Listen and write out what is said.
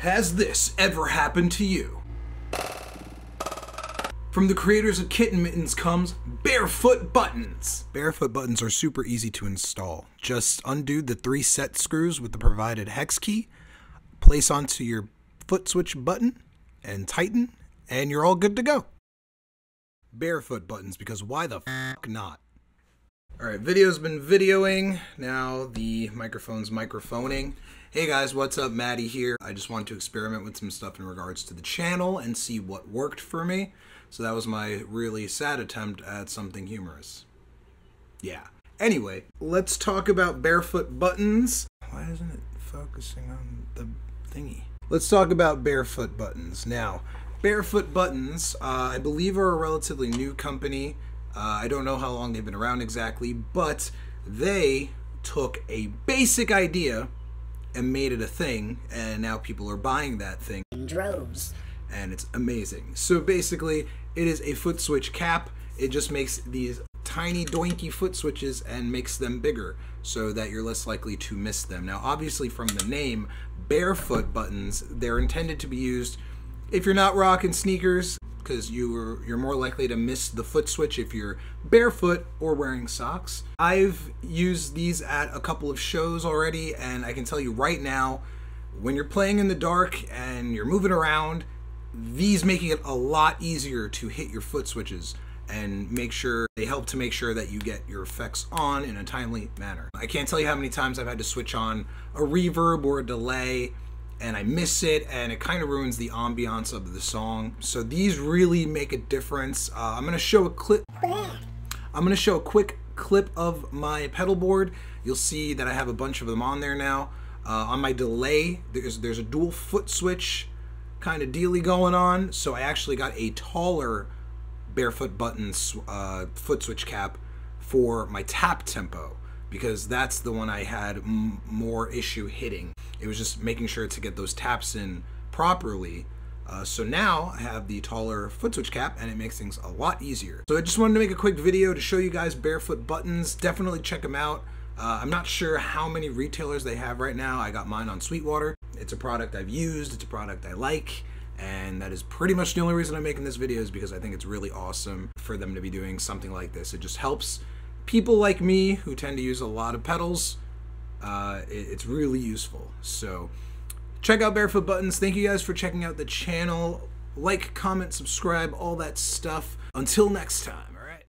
Has this ever happened to you? From the creators of Kitten Mittens comes Barefoot Buttons. Barefoot buttons are super easy to install. Just undo the three set screws with the provided hex key, place onto your foot switch button, and tighten, and you're all good to go. Barefoot buttons, because why the f not? Alright, video's been videoing. Now the microphone's microphoning. Hey guys, what's up? Matty here. I just wanted to experiment with some stuff in regards to the channel and see what worked for me. So that was my really sad attempt at something humorous. Yeah. Anyway, let's talk about barefoot buttons. Why isn't it focusing on the thingy? Let's talk about barefoot buttons. Now, barefoot buttons, uh, I believe, are a relatively new company. Uh, I don't know how long they've been around exactly, but they took a basic idea and made it a thing, and now people are buying that thing in droves. And it's amazing. So basically, it is a foot switch cap. It just makes these tiny doinky foot switches and makes them bigger so that you're less likely to miss them. Now, obviously, from the name, barefoot buttons, they're intended to be used if you're not rocking sneakers because you're you're more likely to miss the foot switch if you're barefoot or wearing socks. I've used these at a couple of shows already and I can tell you right now when you're playing in the dark and you're moving around, these making it a lot easier to hit your foot switches and make sure they help to make sure that you get your effects on in a timely manner. I can't tell you how many times I've had to switch on a reverb or a delay and I miss it, and it kind of ruins the ambiance of the song. So these really make a difference. Uh, I'm gonna show a clip. I'm gonna show a quick clip of my pedal board. You'll see that I have a bunch of them on there now. Uh, on my delay, there's there's a dual foot switch kind of dealy going on. So I actually got a taller barefoot buttons uh, foot switch cap for my tap tempo because that's the one I had more issue hitting. It was just making sure to get those taps in properly. Uh, so now I have the taller foot switch cap and it makes things a lot easier. So I just wanted to make a quick video to show you guys barefoot buttons. Definitely check them out. Uh, I'm not sure how many retailers they have right now. I got mine on Sweetwater. It's a product I've used, it's a product I like, and that is pretty much the only reason I'm making this video is because I think it's really awesome for them to be doing something like this. It just helps people like me who tend to use a lot of pedals, uh, it, it's really useful. So check out Barefoot Buttons. Thank you guys for checking out the channel. Like, comment, subscribe, all that stuff. Until next time.